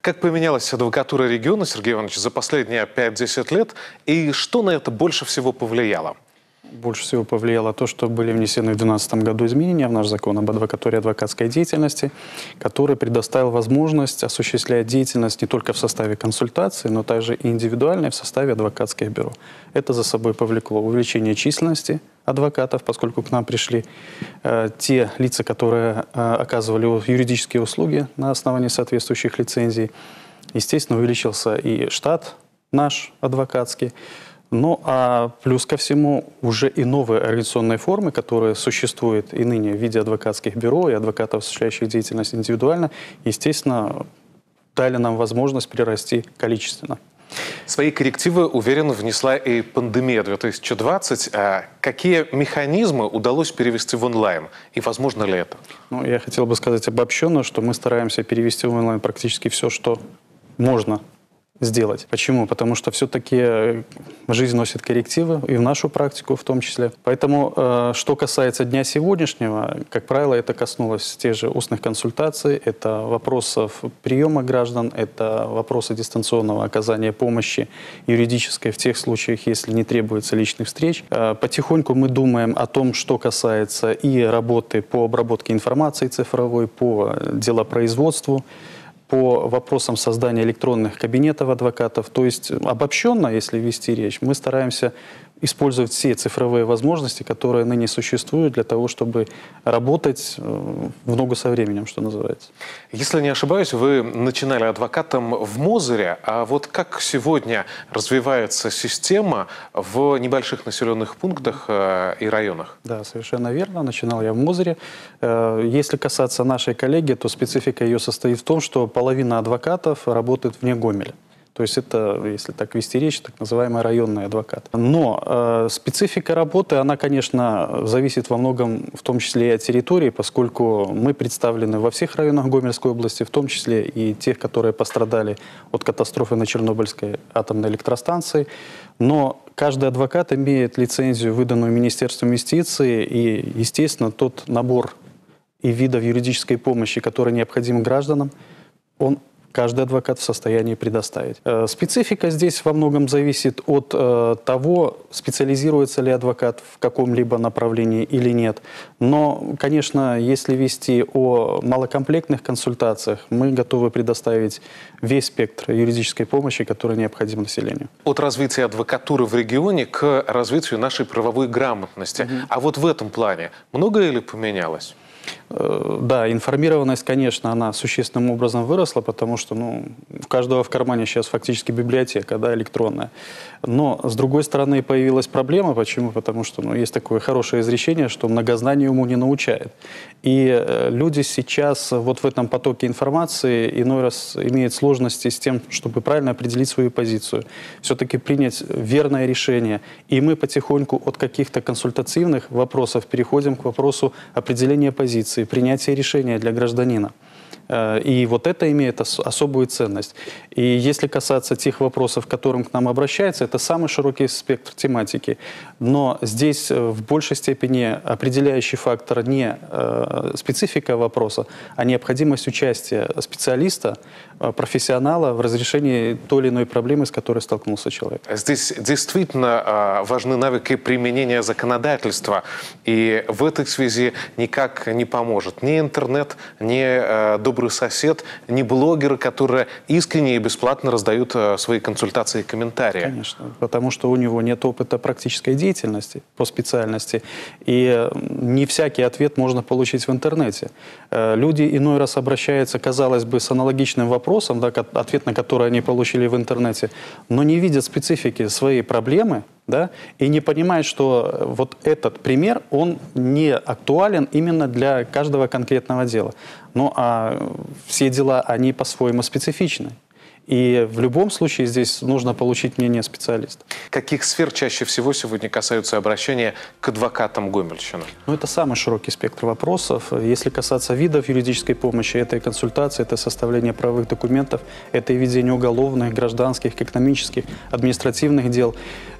Как поменялась адвокатура региона, Сергей Иванович, за последние 5-10 лет, и что на это больше всего повлияло? Больше всего повлияло то, что были внесены в 2012 году изменения в наш закон об адвокатуре и адвокатской деятельности, который предоставил возможность осуществлять деятельность не только в составе консультации, но также и индивидуальной в составе адвокатских бюро. Это за собой повлекло увеличение численности адвокатов, поскольку к нам пришли э, те лица, которые э, оказывали юридические услуги на основании соответствующих лицензий. Естественно, увеличился и штат наш адвокатский. Ну, а плюс ко всему уже и новые организационные формы, которые существуют и ныне в виде адвокатских бюро и адвокатов, осуществляющих деятельность индивидуально, естественно, дали нам возможность прирасти количественно. Свои коррективы, уверенно, внесла и пандемия 2020. А какие механизмы удалось перевести в онлайн? И возможно ли это? Ну, я хотел бы сказать обобщенно, что мы стараемся перевести в онлайн практически все, что можно сделать. Почему? Потому что все-таки э, жизнь носит коррективы, и в нашу практику в том числе. Поэтому, э, что касается дня сегодняшнего, как правило, это коснулось тех же устных консультаций, это вопросов приема граждан, это вопросы дистанционного оказания помощи юридической в тех случаях, если не требуется личных встреч. Э, потихоньку мы думаем о том, что касается и работы по обработке информации цифровой, по делопроизводству, по вопросам создания электронных кабинетов адвокатов. То есть обобщенно, если вести речь, мы стараемся использовать все цифровые возможности, которые ныне существуют для того, чтобы работать э, в ногу со временем, что называется. Если не ошибаюсь, вы начинали адвокатом в Мозыре, а вот как сегодня развивается система в небольших населенных пунктах э, и районах? Да, совершенно верно. Начинал я в Мозыре. Э, если касаться нашей коллеги, то специфика ее состоит в том, что половина адвокатов работает вне Гомеля. То есть это, если так вести речь, так называемый районный адвокат. Но э, специфика работы, она, конечно, зависит во многом, в том числе и от территории, поскольку мы представлены во всех районах Гомельской области, в том числе и тех, которые пострадали от катастрофы на Чернобыльской атомной электростанции. Но каждый адвокат имеет лицензию, выданную Министерством юстиции, и, естественно, тот набор и видов юридической помощи, который необходим гражданам, он каждый адвокат в состоянии предоставить. Э, специфика здесь во многом зависит от э, того, специализируется ли адвокат в каком-либо направлении или нет. Но, конечно, если вести о малокомплектных консультациях, мы готовы предоставить весь спектр юридической помощи, который необходим населению. От развития адвокатуры в регионе к развитию нашей правовой грамотности. Угу. А вот в этом плане многое ли поменялось? Э, да, информированность, конечно, она существенным образом выросла, потому что ну, у каждого в кармане сейчас фактически библиотека да, электронная. Но, с другой стороны, появилась проблема. Почему? Потому что ну, есть такое хорошее изречение, что многознание уму не научает. И э, люди сейчас вот в этом потоке информации иной раз имеют сложности с тем, чтобы правильно определить свою позицию, все-таки принять верное решение. И мы потихоньку от каких-то консультативных вопросов переходим к вопросу определения позиции, принятия решения для гражданина. Э, и вот это имеет особую ценность. И если касаться тех вопросов, к которым к нам обращаются, это самый широкий спектр тематики. Но здесь э, в большей степени определяющий фактор не э, специфика вопроса, а необходимость участия специалиста, профессионала в разрешении той или иной проблемы, с которой столкнулся человек. Здесь действительно важны навыки применения законодательства. И в этой связи никак не поможет ни интернет, ни добрый добрый сосед, не блогеры, которые искренне и бесплатно раздают э, свои консультации и комментарии. Конечно, потому что у него нет опыта практической деятельности по специальности, и не всякий ответ можно получить в интернете. Э, люди иной раз обращаются, казалось бы, с аналогичным вопросом, да, ответ на который они получили в интернете, но не видят специфики своей проблемы, да, и не понимает, что э, вот этот пример, он не актуален именно для каждого конкретного дела. Ну а все дела, они по-своему специфичны. И в любом случае здесь нужно получить мнение специалиста. Каких сфер чаще всего сегодня касаются обращения к адвокатам Гомельщины? Ну, это самый широкий спектр вопросов. Если касаться видов юридической помощи, это и консультации, это составление правовых документов, это и ведение уголовных, гражданских, экономических, административных дел.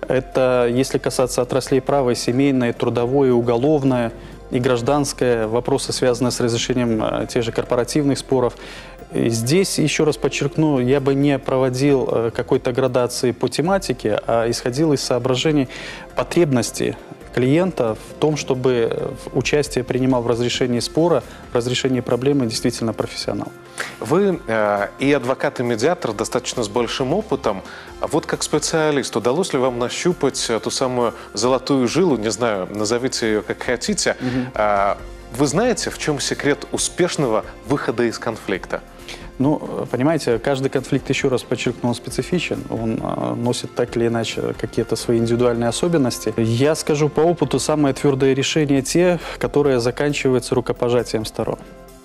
Это, если касаться отраслей права, семейное, трудовое, уголовное, и гражданское, вопросы, связанные с разрешением э, тех же корпоративных споров. Здесь, еще раз подчеркну, я бы не проводил э, какой-то градации по тематике, а исходил из соображений потребности клиента в том, чтобы в участие принимал в разрешении спора, в разрешении проблемы действительно профессионал. Вы э, и адвокат, и медиатор достаточно с большим опытом. А вот как специалист, удалось ли вам нащупать э, ту самую золотую жилу, не знаю, назовите ее как хотите. Э, вы знаете, в чем секрет успешного выхода из конфликта? Ну, понимаете, каждый конфликт, еще раз подчеркну, он специфичен. Он э, носит так или иначе какие-то свои индивидуальные особенности. Я скажу по опыту, самые твердые решения те, которые заканчиваются рукопожатием сторон.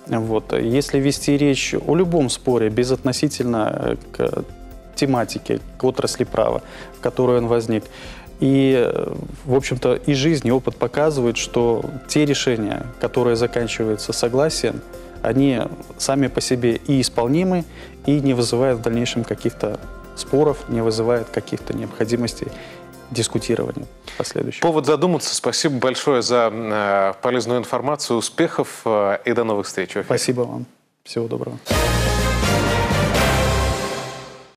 Вот. Если вести речь о любом споре, безотносительно э, к тематике, к отрасли права, в которой он возник, и, э, в общем-то, и жизнь, и опыт показывают, что те решения, которые заканчиваются согласием, они сами по себе и исполнимы, и не вызывают в дальнейшем каких-то споров, не вызывают каких-то необходимостей дискутирования последующего. Повод задуматься. Спасибо большое за э, полезную информацию. Успехов э, и до новых встреч. Спасибо вам. Всего доброго.